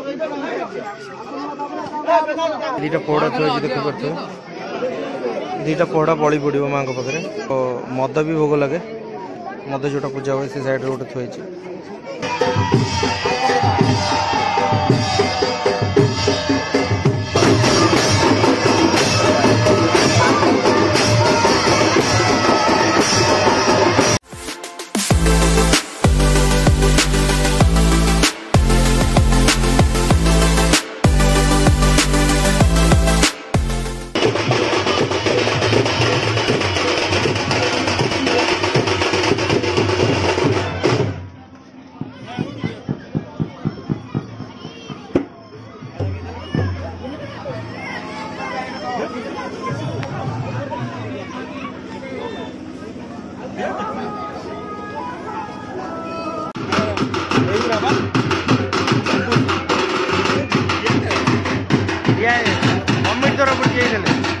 ଦୁଇଟା ପୋଡ଼ା ଥୁଆଇଛି ଦେଖିପାରୁଥିବେ ଦୁଇଟା ପୋଡ଼ା ବଳି ପଡ଼ିବ ମାଆଙ୍କ ପାଖରେ ମଦ ବି ଭୋଗ ଲାଗେ ମଦ ଯେଉଁଟା ପୂଜା ହୁଏ ସେ ସାଇଡ଼୍ରେ ଗୋଟେ ଥୁଆ ଥୁଆଇଛି Angeles.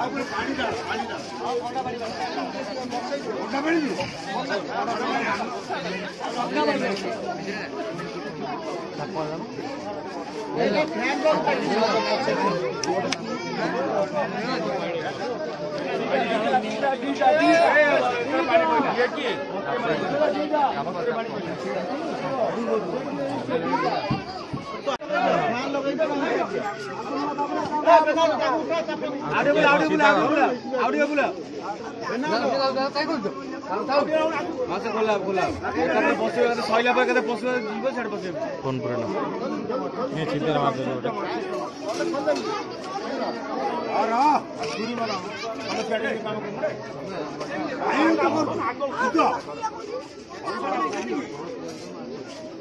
que Thank you. Phone করে না চিন্তা মাথায় ওটা আইন তো করবো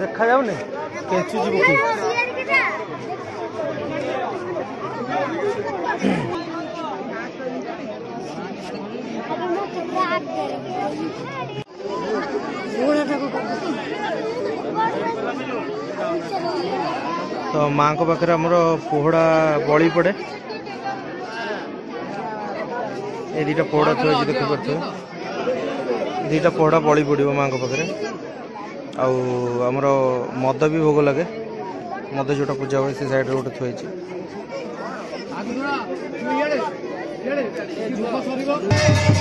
দেখা যাও কেঁচু যাব কি তো মাঙ্ক পাখে আমার পোহড়া বড়ি পড়ে এই দুইটা পোহড়া থুয়ে দেখতে পাচ্ছ ଦୁଇଟା ପଢ଼ା ବଳି ପଡ଼ିବ ମାଆଙ୍କ ପାଖରେ ଆଉ ଆମର ମଦ ବି ଭୋଗ ଲାଗେ ମଦ ଯେଉଁଟା ପୂଜା ହୁଏ ସେ ସାଇଡ଼୍ରେ ଗୋଟେ ଥୁଆଇଛି ଯୁଗ ସରିବ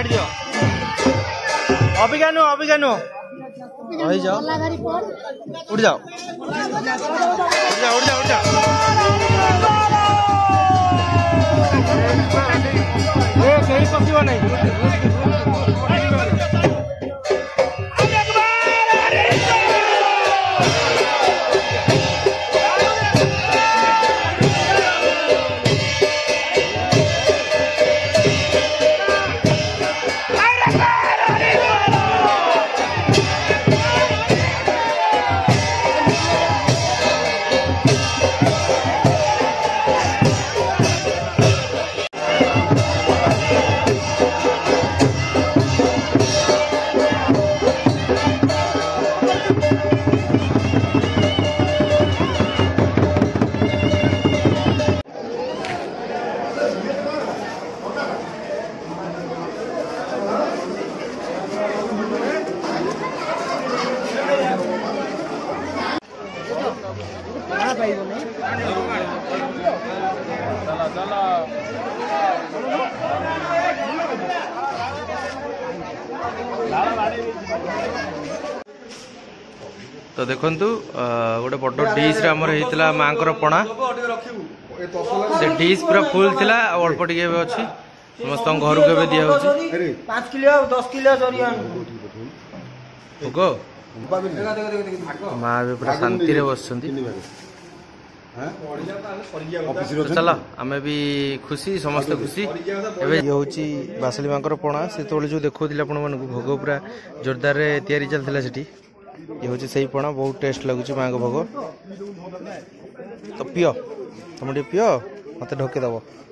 সাইড দিও অবিজ্ঞানু অবিজ্ঞানু হয়ে যাও উঠে যাও উঠে যাও উঠে যাও উঠে যাও কেউ নাই তো দেখন্তু গোটে বড় ডিশ রে আমার হইতলা মাঙ্কর পণা সে ডিশ পুরা ফুল থিলা অল্প টিকে এবে অছি সমস্ত ঘরু কেবে দিয়া হচ্ছে 5 কিলো 10 কিলো জরিয়ান ভোগো মা এবে পুরা শান্তি রে বসছন্তি ଚାଲ ଆମେ ବି ଖୁସି ସମସ୍ତେ ଖୁସି ଏବେ ହେଉଛି ବାସଲି ମାଙ୍କର ପଣା ସେତେବେଳେ ଯେଉଁ ଦେଖାଉଥିଲି ଆପଣମାନଙ୍କୁ ଭୋଗ ପୁରା ଜୋରଦାରରେ ତିଆରି ଚାଲିଥିଲା ସେଠି ये हूँ से पण बहुत टेस्ट लगुच माँ का भोग तो पिय तुम टे पिय मत ढके दबो